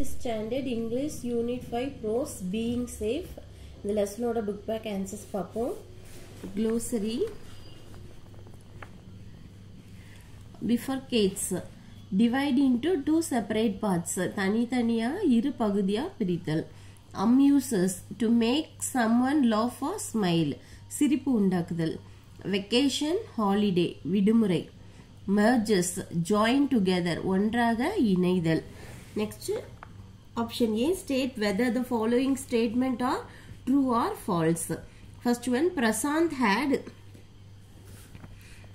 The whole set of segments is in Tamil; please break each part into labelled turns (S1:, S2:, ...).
S1: Fifth standard English unit five prose being safe இந்த லெசனோட புக் பேக் ஆன்சர்ஸ் பார்ப்போம். Glossary bifurcates divide into two separate parts தனித்தனியாக இரு பகுதியாக பிரித்தல். Amuses to make someone laugh or smile சிரிப்பு உண்டாக்குதல். வெக்கேஷன் ஹாலிடே விடுமுறை. Merges ஜாயின் டுகெதர் ஒன்றாக இணைதல். Next Option A state whether the following statement are true or false. First one Prasant had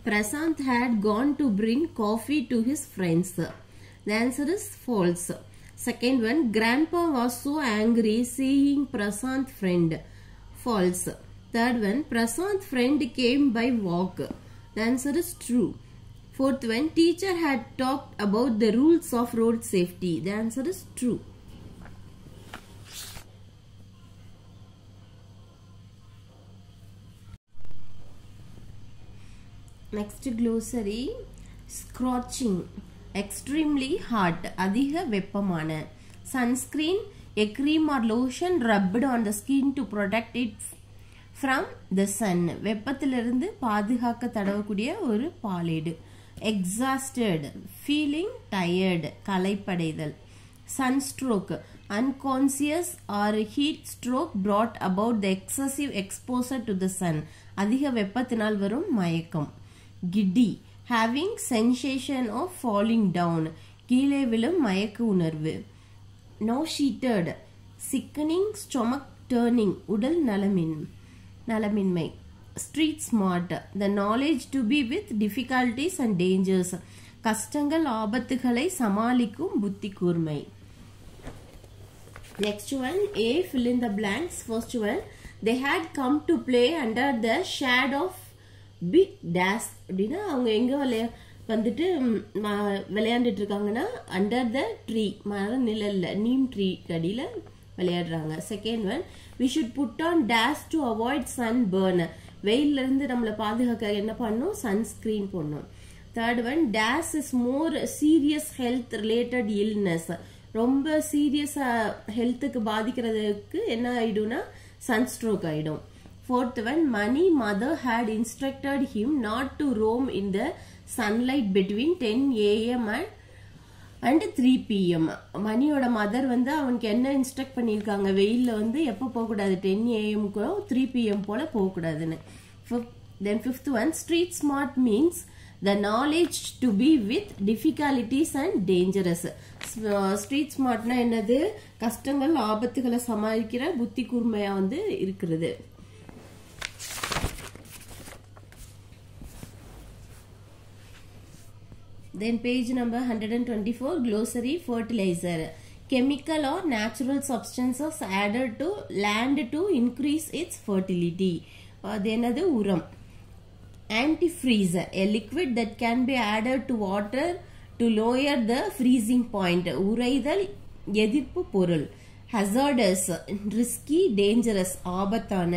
S1: Prasant had gone to bring coffee to his friends. The answer is false. Second one Grandpa was so angry seeing Prasant friend. False. Third one Prasant friend came by walk. The answer is true. Fourth one, teacher had talked about the rules of road safety. The answer is true. Next glossary scorching extremely hot அதிக வெப்பமான sunscreen a cream or lotion rubbed on the skin to protect it from the sun வெப்பத்திலிருந்து பாதுகாக்க தடவக்கூடிய ஒரு பாலேடு exhausted feeling tired கலைப்படைதல் sunstroke unconscious or heat stroke brought about the excessive exposure to the sun அதிக வெப்பத்தினால் வரும் மயக்கம் giddy having sensation of falling down கீழே விழும் மயக்க உணர்வு. Nauseated sickening stomach turning உடல் நலமின் நலமின்மை. Street smart the knowledge to be with difficulties and dangers கஷ்டங்கள் ஆபத்துகளை சமாளிக்கும் புத்தி கூர்மை. Next one A fill in the blanks first one they had come to play under the shade of B dash அப்படின்னா அவங்க எங்க விளையா வந்துட்டு விளையாண்டுட்டு இருக்காங்கன்னா அண்டர் த ட்ரீ மர நிழல்ல நீம் ட்ரீ அடியில் விளையாடுறாங்க. Second one we should put on dash to avoid sunburn வெயில்ல இருந்து நம்மளை பாதுகாக்க என்ன பண்ணும்? சன்ஸ்கிரீன் பண்ணும் third one dash is more serious health related illness ரொம்ப சீரியஸா ஹெல்த்துக்கு பாதிக்கிறதுக்கு என்ன ஆயிடும்னா சன்ஸ்ட்ரோக் ஆயிடும். Fourth one Mani mother had instructed him not to roam in the sunlight between ten AM and and three PM மணியோட மதர் வந்து அவனுக்கு என்ன இன்ஸ்ட்ரக்ட் பண்ணியிருக்காங்க? வெயிலில் வந்து எப்போ போகக்கூடாது? டென் ஏஎம்க்கோ த்ரீ பிஎம் போல் போகக்கூடாதுன்னு. Then fifth one street smart means the knowledge to be with difficulties and dangerous street ஸ்மார்ட்னா என்னது? கஷ்டங்கள் ஆபத்துகளை சமாளிக்கிற புத்தி கூர்மையாக வந்து இருக்கிறது. Then page number 124 glossary fertilizer. Chemical or natural substances added to land to increase its fertility. அது என்னது உரம் antifreeze a liquid that can be added to water to lower the freezing point உறைதல் எதிர்ப்பு பொருள் hazardous risky dangerous ஆபத்தான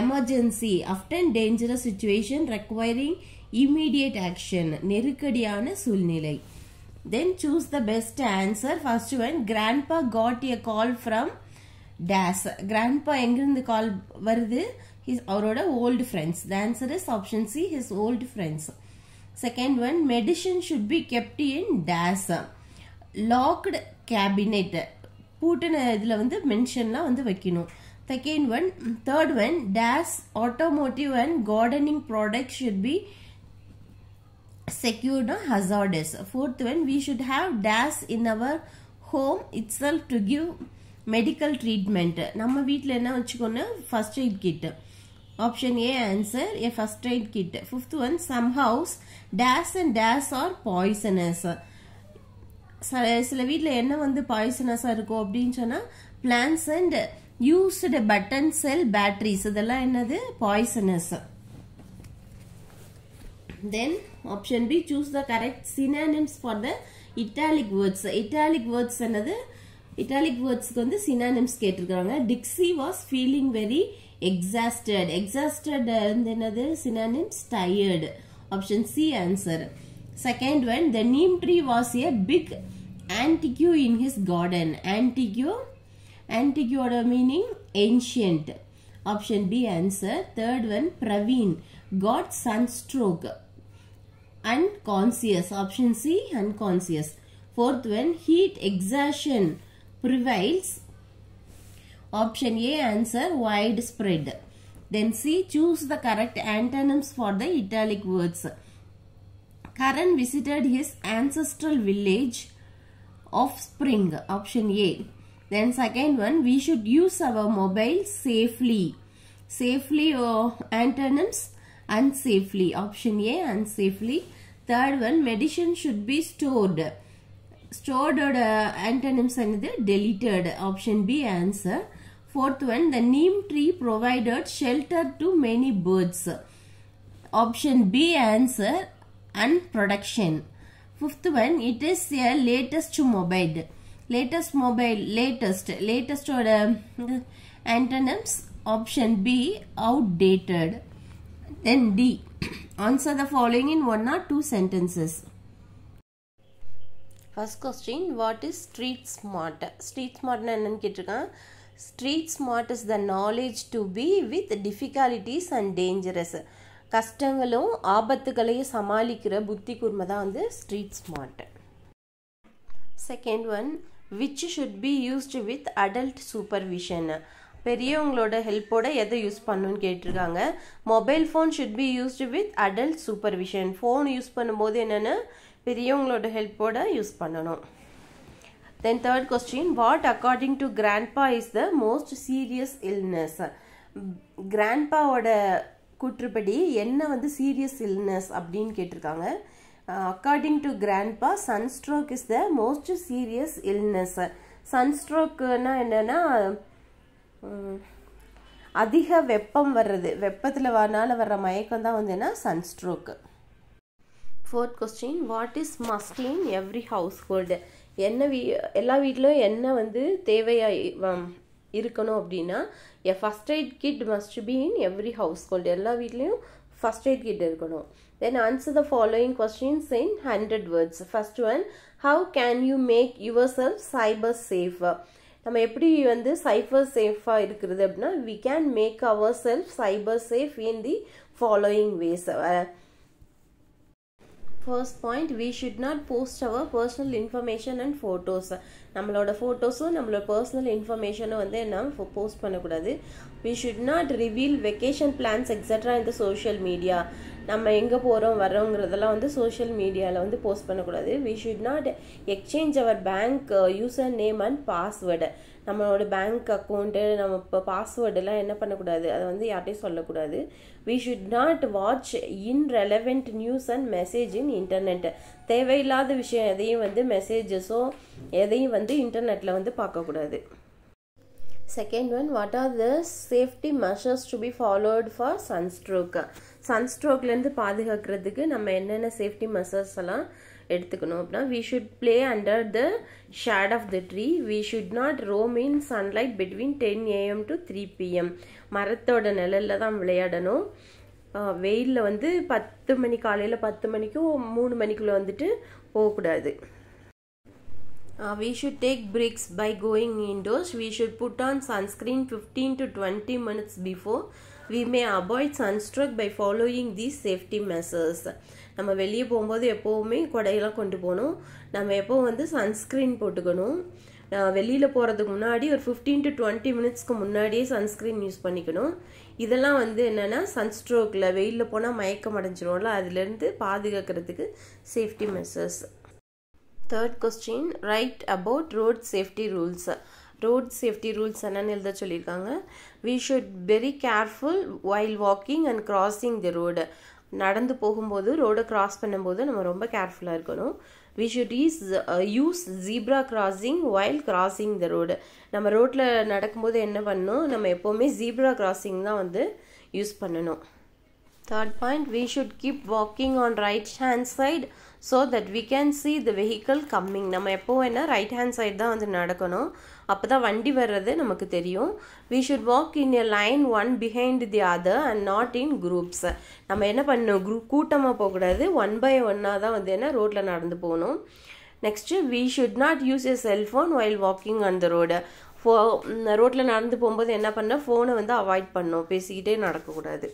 S1: emergency often dangerous situation requiring immediate action நெருக்கடியான சூழ்நிலை then choose the best answer first one grandpa got a call from dash grandpa எங்கிருந்து கால் வருது ஹிஸ் அவரோட old friends the answer is option C his old friends second one medicine should be kept in dash locked cabinet பூட்டின இதில் வந்து மென்ஷன்லாம் வந்து வைக்கணும் second one third one dash automotive and gardening product should be secured or hazardous. Fourth one, we should have dash in our home itself to give medical treatment. நம்ம வீட்டில் என்ன வச்சுக்கோன்னா first aid kit option A answer A first aid kit fifth one some house dash and dash are poisonous சில வீட்டில் என்ன வந்து பாய்சனஸாக இருக்கும் அப்படின்னு சொன்னால் plants and used button cell batteries இதெல்லாம் என்னது? Poisonous then option b choose the correct synonyms for the italic words italic words என்னது italic wordsக்கு வந்து synonyms கேட்டிருக்காங்க dixie was feeling very exhausted exhausted வந்து என்னது synonyms tired option c answer second one the neem tree was a big antigue in his garden antigue antigueோட meaning ancient option b answer third one praveen got sunstroke unconscious option c unconscious. Fourth one heat exertion prevails. Option a answer widespread. Then c choose the correct antonyms for the italic words. Karan visited his ancestral village of spring. Option a. Then second one we should use our mobile safely. Safely uh, antonyms unsafely. Option A unsafely. Third one medicine should be stored. Stored or uh, antonyms and deleted. Option B answer. Fourth one the neem tree provided shelter to many birds. Option B answer unproduction. Fifth one it is a latest mobile. Latest mobile latest latest or uh, antonyms option B outdated then d. Answer the following in one or two sentences. First question what is street smart street ஸ்மார்ட்னா என்னன்னு கேட்டிருக்கான். Street smart is the knowledge to be with difficulties and dangerous கஷ்டங்களும் ஆபத்துகளையும் சமாளிக்கிற புத்தி கூர்மை தான் வந்து street smart second one which should be used with adult supervision பெரியவங்களோட ஹெல்ப்போட எதை யூஸ் பண்ணணும்னு கேட்டிருக்காங்க. Mobile phone should be used with adult supervision phone use பண்ணும்போது என்னென்னா? பெரியவங்களோட ஹெல்ப்போட யூஸ் பண்ணணும். Then third question what according to grandpa is the most serious illness கிராண்ட்பாவோட கூற்றுப்படி என்ன வந்து சீரியஸ் இல்னஸ் அப்படின்னு கேட்டிருக்காங்க. According to grandpa sunstroke is the most serious illness சன்ஸ்ட்ரோக்குன்னா என்னன்னா அதிக வெப்பம் வர்றது வெப்பத்தில் வரனால வர்ற மயக்கம் தான் வந்து என்ன? சன்ஸ்ட்ரோக்கு. Fourth question what is must in every household என்ன வீ எல்லா வீட்லையும் என்ன வந்து தேவையாக இருக்கணும் அப்படின்னா a first aid kit must be in every household எல்லா வீட்லேயும் ஃபஸ்ட் எய்ட் கிட் இருக்கணும். Then answer the following questions in hundred words first one how can you make yourself cyber safe நம்ம எப்படி வந்து சைபர் சேஃபாக இருக்கிறது அப்படின்னா we can make ourself cyber safe in the following ways first point we should not post our personal information and photos நம்மளோட ஃபோட்டோஸும் நம்மளோட பர்சனல் இன்ஃபர்மேஷனும் வந்து என்ன போஸ்ட் பண்ணக்கூடாது. We should not reveal vacation plans extra இந்த சோஷியல் மீடியா நம்ம எங்கே போகிறோம் வரோங்கிறதெல்லாம் வந்து சோஷியல் மீடியாவில் வந்து போஸ்ட் பண்ணக்கூடாது. We should not exchange our bank user name and password நம்மளோட பேங்க் அக்கௌண்ட்டு நம்ம இப்போ பாஸ்வேர்டெல்லாம் என்ன பண்ணக்கூடாது? அதை வந்து யார்ட்டையும் சொல்லக்கூடாது. We should not watch irrelevant news and message in internet தேவையில்லாத விஷயம் எதையும் வந்து மெசேஜஸோ எதையும் வந்து இன்டர்நெட்டில் வந்து பார்க்கக்கூடாது. Second one what are the safety measures to be followed for sunstroke சன்ஸ்ட்ரோக்லேருந்து பாதுகாக்கிறதுக்கு நம்ம என்னென்ன சேஃப்டி மெஷர்ஸ் எல்லாம் எடுத்துக்கணும் அப்படின்னா we should play under the shade of the tree we should not roam in sunlight between ten AM to three PM மரத்தோட நிழலில் தான் விளையாடணும். வெயிலில் வந்து பத்து மணி காலையில் பத்து மணிக்கும் மூணு மணிக்குள்ளே வந்துட்டு போகக்கூடாது. Uh, we should take breaks by going indoors. We should put on sunscreen 15 to 20 minutes before. We may avoid by by following these safety measures. நம்ம வெளியே போகும்போது எப்போவுமே கொடையெல்லாம் கொண்டு போகணும் நம்ம எப்போ வந்து சன்ஸ்க்ரீன் போட்டுக்கணும் uh, வெளியில் போகிறதுக்கு முன்னாடி ஒரு ஃபிஃப்டீன் டு டுவெண்ட்டி மினிட்ஸ்க்கு முன்னாடியே சன்ஸ்க்ரீன் யூஸ் பண்ணிக்கணும் இதெல்லாம் வந்து என்னென்னா சன்ஸ்ட்ரோக்கில் வெயிலில் போனால் மயக்கம் அடைஞ்சிரும்ல அதுலேருந்து பாதுகாக்கிறதுக்கு safety measures third question write about road safety rules road safety rules என்னென்னு எழுத சொல்லியிருக்காங்க. We should very careful while walking and crossing the road நடந்து போகும்போது ரோடை கிராஸ் பண்ணும்போது நம்ம ரொம்ப கேர்ஃபுல்லாக இருக்கணும். We should ease use zebra crossing while crossing the road நம்ம ரோட்டில் நடக்கும்போது என்ன பண்ணணும்? நம்ம எப்போவுமே ஜீப்ரா கிராசிங் தான் வந்து யூஸ் பண்ணணும். Third point we should keep walking on right hand side so that we can see the vehicle coming நம்ம எப்போ வேணால் ரைட் ஹேண்ட் சைடு தான் வந்து நடக்கணும். அப்போ தான் வண்டி வர்றது நமக்கு தெரியும். We should walk in a line one behind the other and not in groups நம்ம என்ன பண்ணணும்? குரூப் கூட்டமாக போகக்கூடாது. ஒன் பை ஒன்னாக தான் வந்து என்ன? ரோட்டில் நடந்து போகணும். Next we should not use a cellphone while walking on the road ஃபோ ரோட்டில் நடந்து போகும்போது என்ன பண்ண ஃபோனை வந்து அவாய்ட் பண்ணோம் பேசிக்கிட்டே நடக்கக்கூடாது.